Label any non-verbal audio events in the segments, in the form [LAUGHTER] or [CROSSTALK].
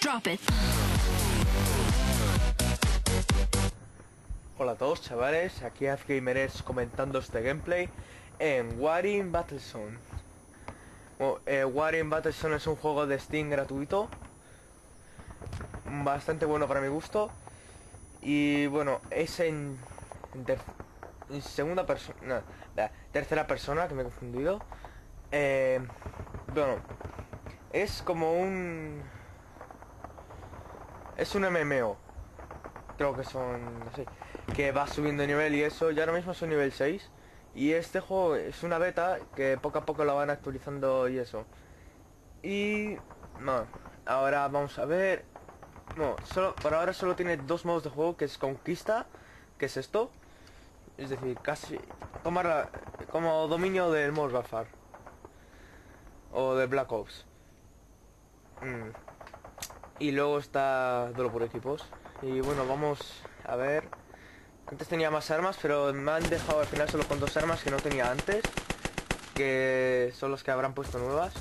Drop it. Hola a todos chavales, aquí Afgameres comentando este gameplay en Waring Battlezone. Bueno, eh, Waring Battlezone es un juego de Steam gratuito, bastante bueno para mi gusto. Y bueno, es en, en en segunda persona, no, tercera persona, que me he confundido. Eh, bueno, es como un... Es un MMO. Creo que son... así que va subiendo de nivel y eso. Yo ahora mismo soy nivel 6. Y este juego es una beta que poco a poco la van actualizando y eso. Y... No, ahora vamos a ver... No, solo, por ahora solo tiene dos modos de juego, que es Conquista, que es esto. Es decir, casi... Tomar como dominio del Modern. O de Black Ops. Mm. Y luego está Duelo por equipos. Y bueno, vamos a ver. Antes tenía más armas, pero me han dejado al final solo con dos armas que no tenía antes. Que son las que habrán puesto nuevas.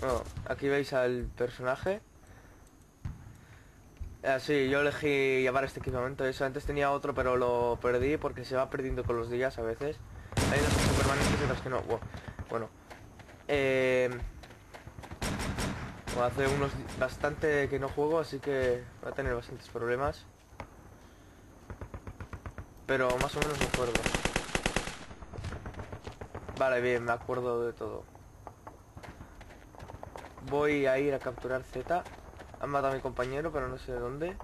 Bueno, aquí veis al personaje. Ah, yo elegí llevar este equipamiento. Eso antes tenía otro, pero lo perdí porque se va perdiendo con los días a veces. Hay unos que y otros que no. Bueno. Eh... Hace unos bastante que no juego, así que voy a tener bastantes problemas. Pero más o menos me acuerdo. Vale, bien, me acuerdo de todo. Voy a ir a capturar Z. Han matado a mi compañero, pero no sé de dónde.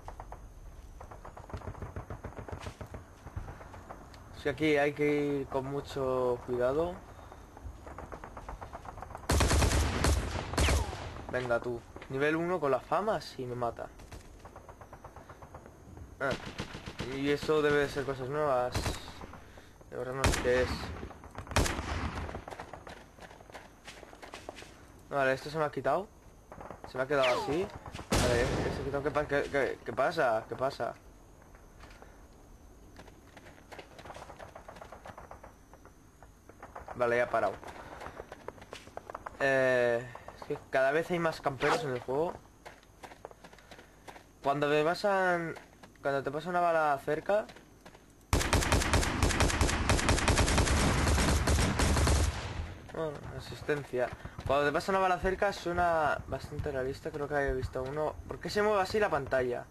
Sí, aquí hay que ir con mucho cuidado. Venga tú. Nivel 1 con la fama, sí me mata. Ah, y eso debe de ser cosas nuevas. De verdad no sé qué es. Vale, esto se me ha quitado. Se me ha quedado así. Vale, se ha quitado. ¿Qué, pa- qué- qué- qué pasa? ¿Qué pasa? Vale, ya ha parado. Eh, que cada vez hay más camperos en el juego. Cuando te pasan... Cuando te pasa una bala cerca... Bueno, asistencia. Cuando te pasa una bala cerca suena bastante realista, creo que había visto uno. ¿Por qué se mueve así la pantalla?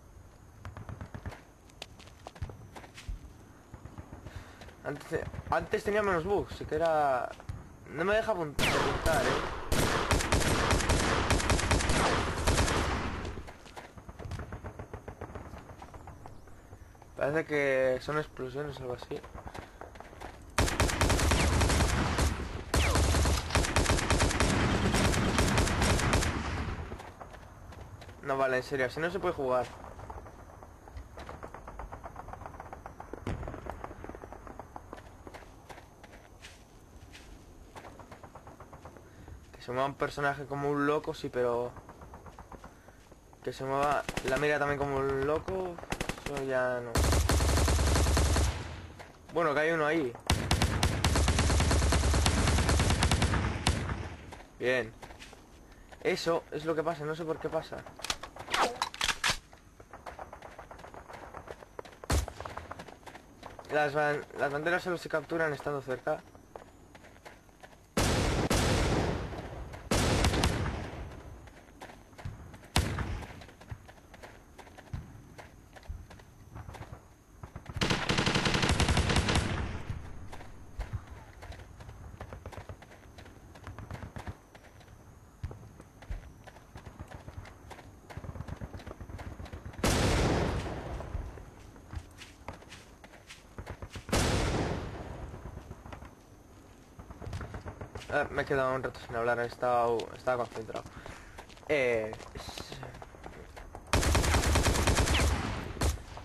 Antes, antes tenía menos bugs, sí que era... No me deja apunt- apuntar, eh. Parece que son explosiones o algo así. No vale, en serio, así no se puede jugar. Que se mueva un personaje como un loco, sí, pero... Que se mueva la mira también como un loco, eso ya no. Bueno, que hay uno ahí. Bien. Eso es lo que pasa, no sé por qué pasa. Las, ban- las banderas solo se capturan estando cerca. Ah, me he quedado un rato sin hablar, he estado, estaba concentrado. Eh,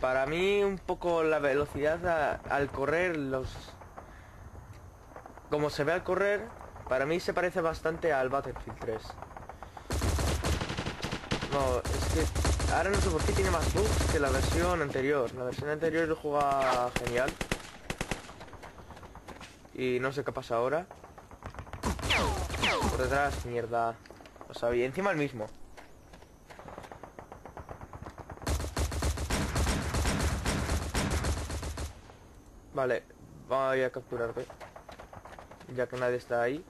para mí un poco la velocidad al correr, los... Como se ve al correr, para mí se parece bastante al Battlefield 3. No, es que ahora no sé por qué tiene más bugs que la versión anterior. La versión anterior lo juega genial. Y no sé qué pasa ahora por detrás, mierda. Lo sabía, encima el mismo. Vale, voy a capturarte. Ya que nadie está ahí.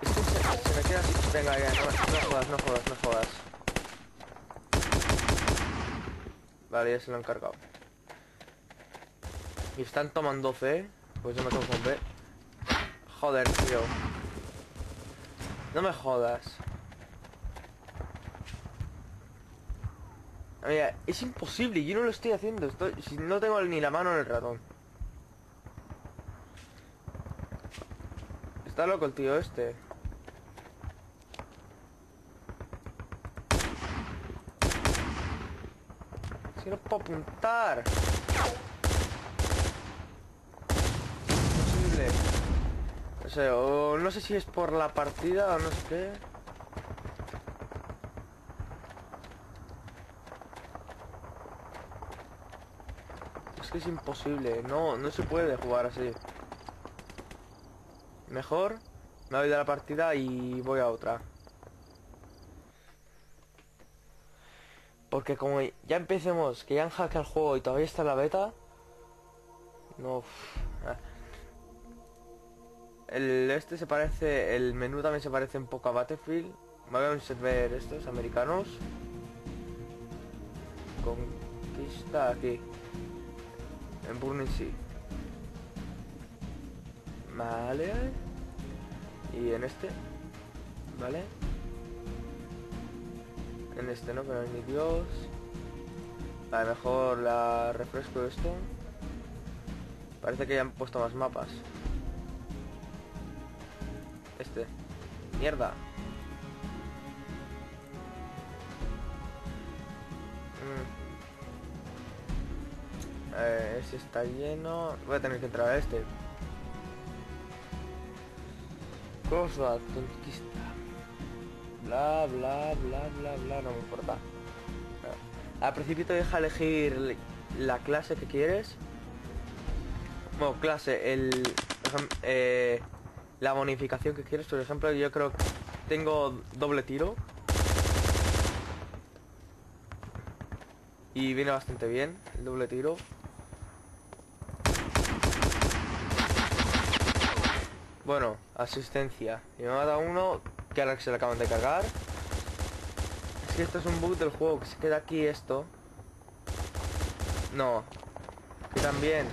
Este se, se, me queda así. Venga, ya, no, no jodas, no jodas, no jodas. Vale, ya se lo han cargado. Y están tomando C, pues yo me tomo con B. Joder, tío. No me jodas. Es imposible, yo no lo estoy haciendo. Estoy, no tengo ni la mano en el ratón. Está loco el tío este. Si no puedo apuntar. Imposible. No sé, o no sé si es por la partida o no sé qué. Es que es imposible, no, no se puede jugar así. Mejor me voy de la partida y voy a otra. Porque como ya empecemos, que ya han hackeado el juego y todavía está en la beta. No. ah. El este se parece, el menú también se parece un poco a Battlefield. Voy a server estos americanos. Conquista aquí. En Burning Sea. Vale. Y en este. Vale. En este no, pero ni Dios. Vale, mejor la refresco esto. Parece que ya han puesto más mapas. Mierda. Mm. Está lleno. Voy a tener que entrar a este. Cosa conquista. Bla, bla, bla, bla, bla. No me importa. Al principio te deja elegir la clase que quieres. Bueno, clase, el... eh, la bonificación que quieres. Por ejemplo, yo creo que tengo doble tiro. Y viene bastante bien el doble tiro. Bueno, asistencia. Y me mata uno que ahora que se le acaban de cargar. Es que esto es un bug del juego, que se queda aquí esto. No. Que también.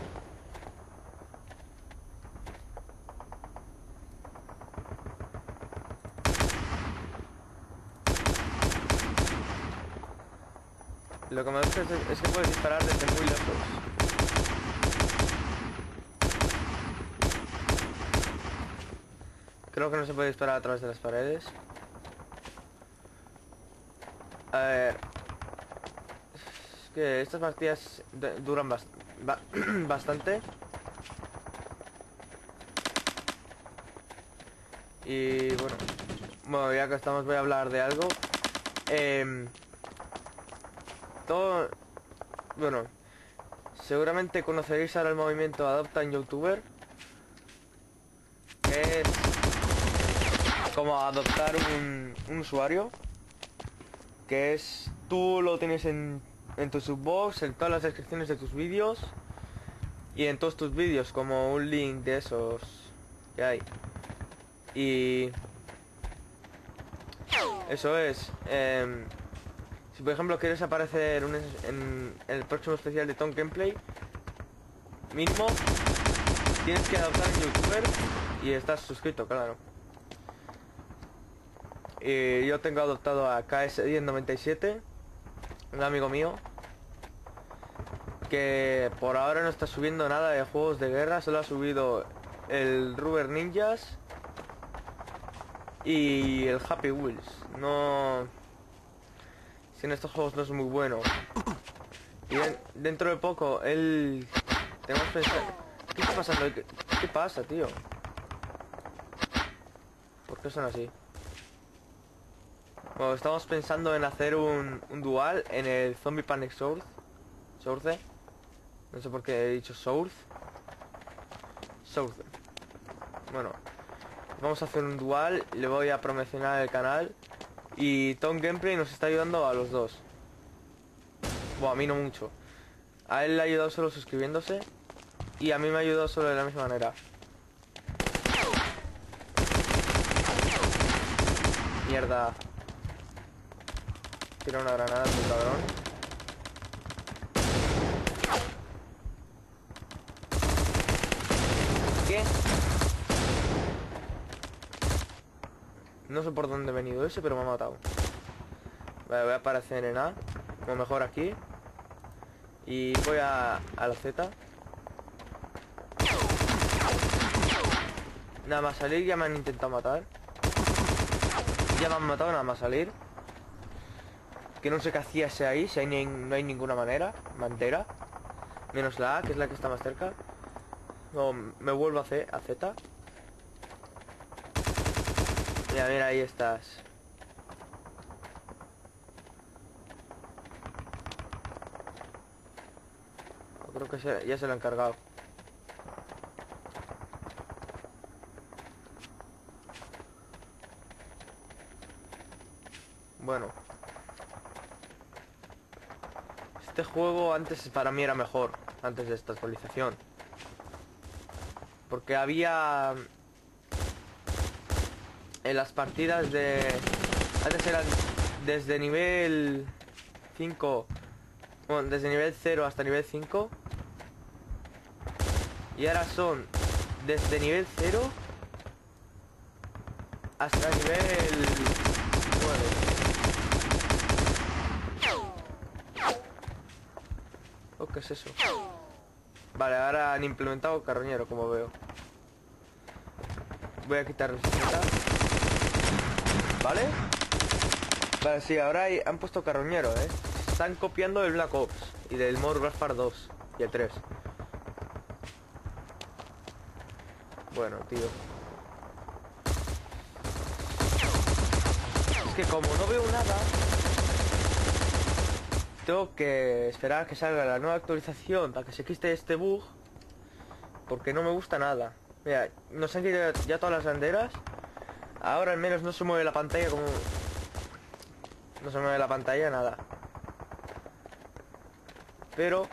Lo que me gusta es, que puedes disparar desde muy lejos. Creo que no se puede disparar a través de las paredes. A ver. Es que estas partidas duran bas- ba- [CLEARS THROAT] bastante. Y bueno. Bueno, ya que estamos voy a hablar de algo. Em, todo... Bueno. Seguramente conoceréis ahora el movimiento Adopta en Youtuber. Que es como adoptar un, usuario que es tú lo tienes en, en tu subbox, en todas las descripciones de tus vídeos y en todos tus vídeos como un link de esos que hay y eso es em, si por ejemplo quieres aparecer en, el próximo especial de Tom Gameplay mínimo tienes que adoptar un youtuber y estás suscrito claro y yo tengo adoptado a KS1097, un amigo mío, que por ahora no está subiendo nada de juegos de guerra, solo ha subido el Rubber Ninjas y el Happy Wheels. No... Si en estos juegos no es muy bueno. Y den- dentro de poco, él... Tenemos pensado... ¿Qué está pasando? ¿Qué, qué pasa, tío? ¿Por qué son así? Bueno, estamos pensando en hacer un, un dual en el Zombie Panic Source. Source. No sé por qué he dicho Source. Source. Bueno. Vamos a hacer un dual. Le voy a promocionar el canal. Y Tom Gameplay nos está ayudando a los dos. Bueno, a mí no mucho. A él le ha ayudado solo suscribiéndose. Y a mí me ayudó solo de la misma manera. Mierda. Tira una granada, tu cabrón. No sé por dónde he venido ese, pero me ha matado. Vale, voy a aparecer en A. O mejor aquí. Y voy a, a la Z. Nada más salir ya me han intentado matar. Ya me han matado nada más salir. Que no sé qué hacía ese ahí, si hay no hay ninguna manera. Mantera. Menos la A, que es la que está más cerca. No, me vuelvo a C, a Z. Mira, mira, ahí estás. Creo que ya se lo han cargado. Bueno. Este juego antes para mí era mejor, antes de esta actualización. Porque había... En las partidas de... Antes eran desde nivel 5... Bueno, desde nivel 0 hasta nivel 5. Y ahora son desde nivel 0 hasta nivel 9. Oh, ¿qué es eso? Vale, ahora han implementado carroñero, como veo. Voy a quitar resistencia. ¿Vale? Vale, sí, ahora han puesto carroñero, ¿eh? Están copiando del Black Ops y del Modern Warfare 2 y el 3. Bueno, tío. Es que como no veo nada, tengo que esperar a que salga la nueva actualización para que se quite este bug. Porque no me gusta nada. Mira, nos han quitado ya todas las banderas. Ahora al menos no se mueve la pantalla como... No se mueve la pantalla, nada. Pero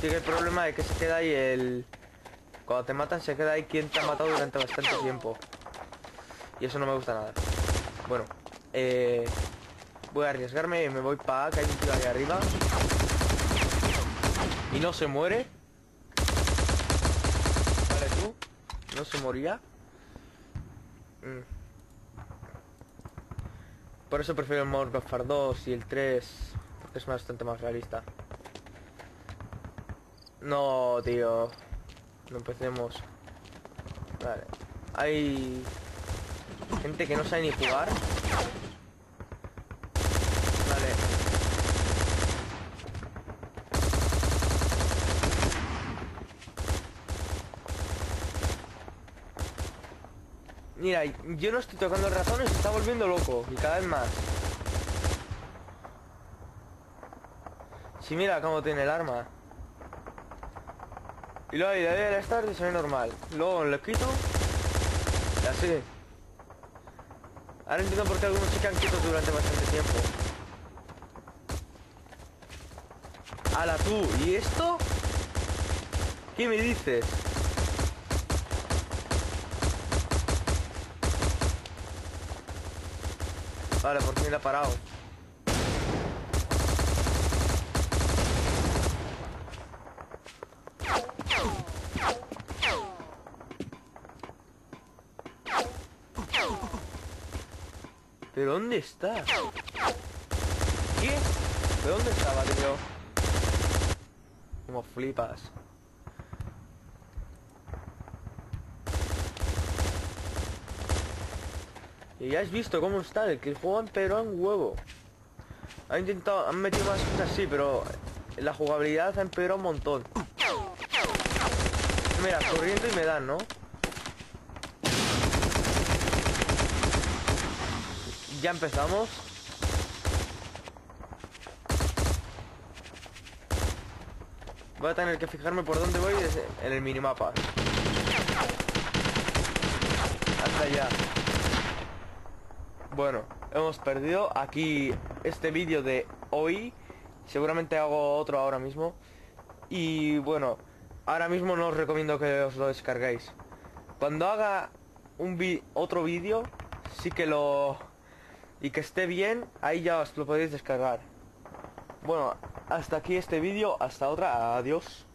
sí el problema es que se queda ahí el... Cuando te matan se queda ahí quien te ha matado durante bastante tiempo. Y eso no me gusta nada. Bueno, eh... Voy a arriesgarme y me voy para que hay un tío ahí arriba. Y no se muere. Vale, tú. No se moría. Mm. Por eso prefiero el Modern Warfare 2 y el 3. Porque es bastante más realista. No, tío. No empecemos. Vale. Hay gente que no sabe ni jugar. Vale. Mira, yo no estoy tocando el se está volviendo loco. Y cada vez más. Sí, mira cómo tiene el arma. Y luego ahí debe estar y se ve normal. Luego le quito. Y así. Ahora entiendo por qué algunos se quedan quietos durante bastante tiempo. ¡Hala tú! ¿Y esto? ¿Qué me dices? Vale, por fin la ha parado. ¿Pero dónde está? ¿Qué? ¿De dónde estaba, tío? Como flipas. Y ya has visto cómo está, el que el juego empeoró en huevo. Han intentado, han metido más cosas así, pero la jugabilidad ha empeorado un montón. Mira, corriendo y me dan, ¿no? Ya empezamos. Voy a tener que fijarme por dónde voy en el minimapa. Hasta allá. Bueno, hemos perdido aquí este vídeo de hoy. Seguramente hago otro ahora mismo. Y bueno, ahora mismo no os recomiendo que os lo descarguéis. Cuando haga un otro vídeo, sí que lo... Y que esté bien, ahí ya os lo podéis descargar. Bueno, hasta aquí este vídeo, hasta otra, adiós.